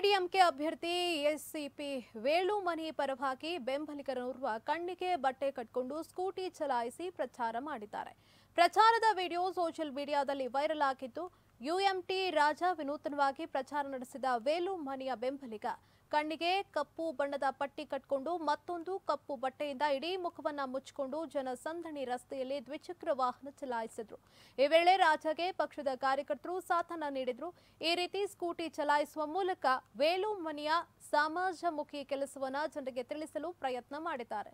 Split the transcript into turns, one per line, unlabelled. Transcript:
ಎಐಎಡಿಎಂಕೆ ಅಭ್ಯರ್ಥಿ ಎಸ್ಸಿಪಿ ವೇಳುಮನಿ ಪರವಾಗಿ ಬೆಂಬಲಿಗರೋರ್ವ ಕಣ್ಣಿಗೆ ಬಟ್ಟೆ ಕಟ್ಕೊಂಡು ಸ್ಕೂಟಿ ಚಲಾಯಿಸಿ ಪ್ರಚಾರ ಮಾಡಿದ್ದಾರೆ. ಪ್ರಚಾರದ ವಿಡಿಯೋ ಸೋಷಿಯಲ್ ಮೀಡಿಯಾದಲ್ಲಿ ವೈರಲ್ ಆಗಿದ್ದು ಯುಎಂಟಿ ರಾಜ ವಿನೂತನವಾಗಿ ಪ್ರಚಾರ ನಡೆಸಿದ ವೇಲು ಮನೆಯ ಬೆಂಬಲಿಗ. ಕಣ್ಣಿಗೆ ಕಪ್ಪು ಬಣ್ಣದ ಪಟ್ಟಿ ಕಟ್ಕೊಂಡು ಮತ್ತೊಂದು ಕಪ್ಪು ಬಟ್ಟೆಯಿಂದ ಇಡೀ ಮುಖವನ್ನ ಮುಚ್ಚಿಕೊಂಡು ಜನಸಂದಣಿ ರಸ್ತೆಯಲ್ಲಿ ದ್ವಿಚಕ್ರ ವಾಹನ ಚಲಾಯಿಸಿದ್ರು. ಈ ವೇಳೆ ರಾಜಗೆ ಪಕ್ಷದ ಕಾರ್ಯಕರ್ತರು ಸಾಥನ ನೀಡಿದ್ರು. ಈ ರೀತಿ ಸ್ಕೂಟಿ ಚಲಾಯಿಸುವ ಮೂಲಕ ವೇಲು ಮನೆಯ ಸಮಾಜಮುಖಿ ಕೆಲಸವನ್ನ ಜನರಿಗೆ ತಿಳಿಸಲು ಪ್ರಯತ್ನ ಮಾಡಿದ್ದಾರೆ.